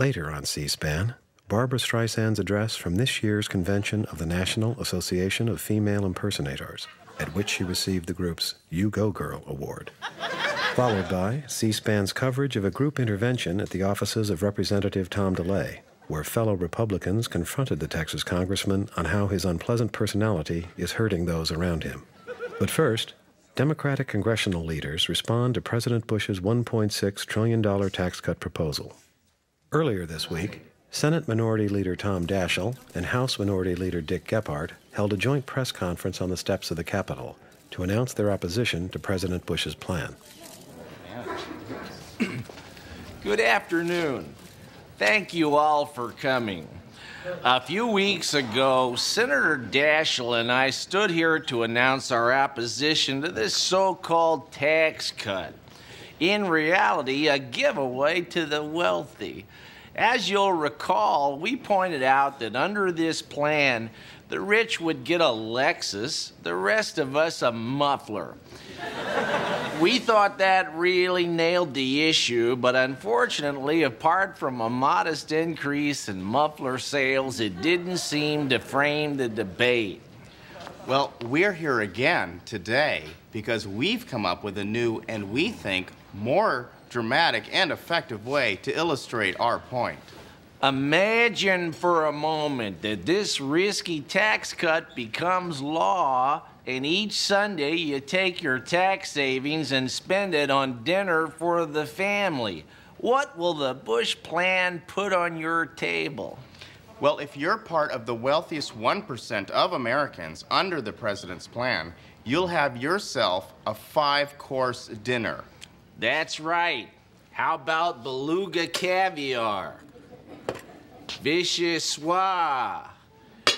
Later on C SPAN, Barbra Streisand's address from this year's convention of the National Association of Female Impersonators, at which she received the group's You Go Girl award. Followed by C SPAN's coverage of a group intervention at the offices of Representative Tom DeLay, where fellow Republicans confronted the Texas congressman on how his unpleasant personality is hurting those around him. But first, Democratic congressional leaders respond to President Bush's $1.6 trillion tax cut proposal. Earlier this week, Senate Minority Leader Tom Daschle and House Minority Leader Dick Gephardt held a joint press conference on the steps of the Capitol to announce their opposition to President Bush's plan. Good afternoon. Thank you all for coming. A few weeks ago, Senator Daschle and I stood here to announce our opposition to this so called tax cut. In reality, a giveaway to the wealthy. As you'll recall, we pointed out that under this plan, the rich would get a Lexus, the rest of us a muffler. we thought that really nailed the issue, but unfortunately, apart from a modest increase in muffler sales, it didn't seem to frame the debate. Well, we're here again today because we've come up with a new and we think more dramatic and effective way to illustrate our point. Imagine for a moment that this risky tax cut becomes law, and each Sunday you take your tax savings and spend it on dinner for the family. What will the Bush plan put on your table? Well, if you're part of the wealthiest 1% of Americans under the president's plan, you'll have yourself a five course dinner. That's right. How about beluga caviar? Vichyssoise.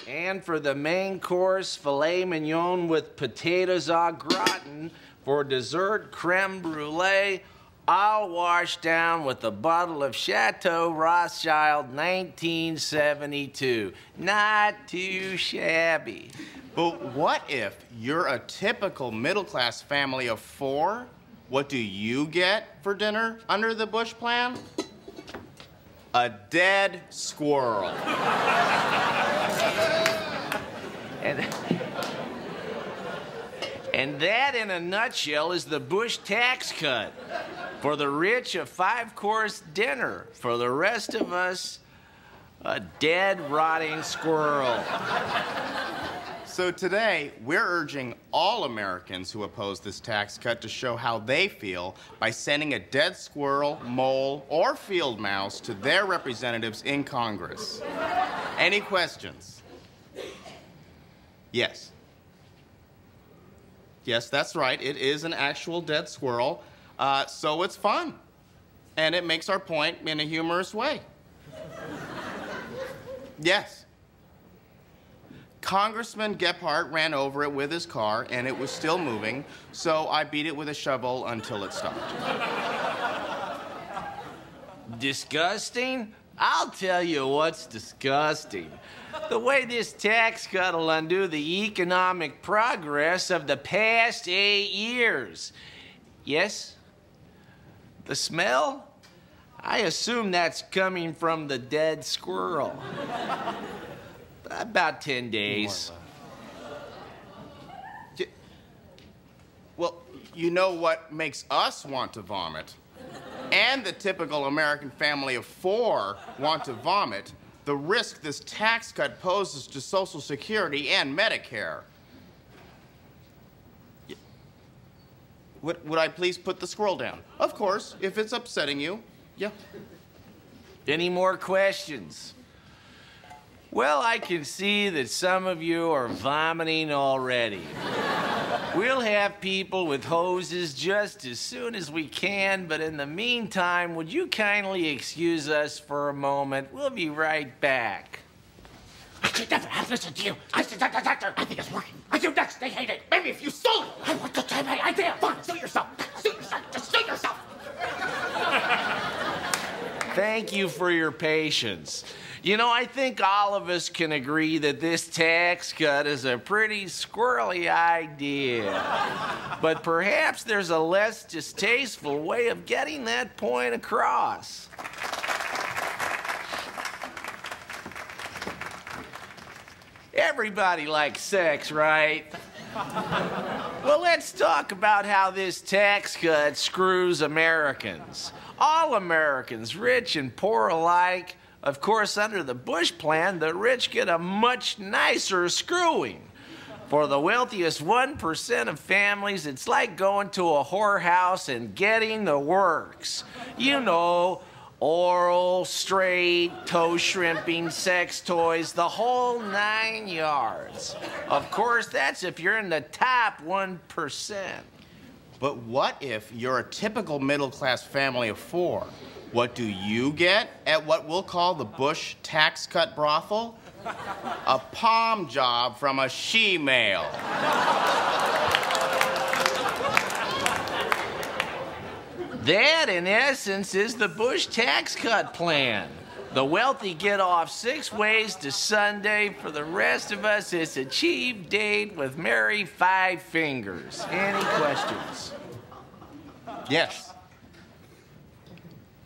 And for the main course, filet mignon with potatoes au gratin. For dessert, creme brulee. I'll wash down with a bottle of Chateau Rothschild 1972. Not too shabby. But what if you're a typical middle class family of four what do you get for dinner under the Bush plan? A dead squirrel. and, and that, in a nutshell, is the Bush tax cut. For the rich, a five course dinner. For the rest of us, a dead, rotting squirrel. So today, we're urging all Americans who oppose this tax cut to show how they feel by sending a dead squirrel, mole, or field mouse to their representatives in Congress. Any questions? Yes. Yes, that's right. It is an actual dead squirrel. Uh, so it's fun. And it makes our point in a humorous way. Yes. Congressman Gephardt ran over it with his car, and it was still moving, so I beat it with a shovel until it stopped. Disgusting? I'll tell you what's disgusting. The way this tax cut will undo the economic progress of the past eight years. Yes? The smell? I assume that's coming from the dead squirrel. About 10 days. Well, you know what makes us want to vomit, and the typical American family of four want to vomit, the risk this tax cut poses to Social Security and Medicare. Would, would I please put the scroll down? Of course, if it's upsetting you. Yeah. Any more questions? Well, I can see that some of you are vomiting already. We'll have people with hoses just as soon as we can, but in the meantime, would you kindly excuse us for a moment? We'll be right back. I should never have listened to you. I said that doctor. I think it's working. I do next. They hate it. Maybe if you sold it. I want to try my idea. Fine, sue yourself. Sue yourself. Just sue yourself. Thank you for your patience. You know, I think all of us can agree that this tax cut is a pretty squirrely idea. but perhaps there's a less distasteful way of getting that point across. Everybody likes sex, right? well, let's talk about how this tax cut screws Americans. All Americans, rich and poor alike. Of course, under the Bush plan, the rich get a much nicer screwing. For the wealthiest 1% of families, it's like going to a whorehouse and getting the works. You know, oral, straight, toe shrimping, sex toys, the whole nine yards. Of course, that's if you're in the top 1%. But what if you're a typical middle class family of four? What do you get at what we'll call the Bush tax cut brothel? A palm job from a she male. That, in essence, is the Bush tax cut plan. The wealthy get off six ways to Sunday. For the rest of us, it's a cheap date with Mary Five Fingers. Any questions? Yes.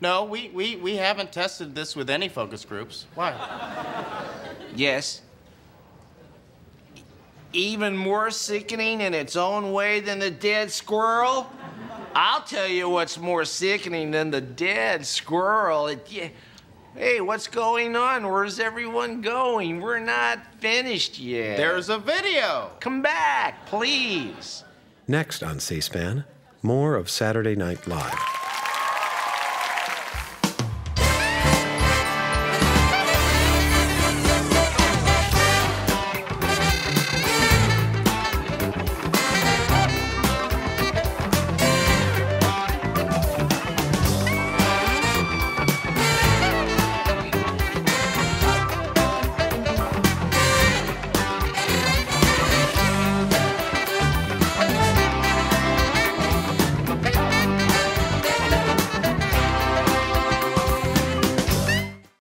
No, we, we, we haven't tested this with any focus groups. Why? Yes. Even more sickening in its own way than the dead squirrel? I'll tell you what's more sickening than the dead squirrel. It, yeah. Hey, what's going on? Where's everyone going? We're not finished yet. There's a video. Come back, please. Next on C SPAN, more of Saturday Night Live.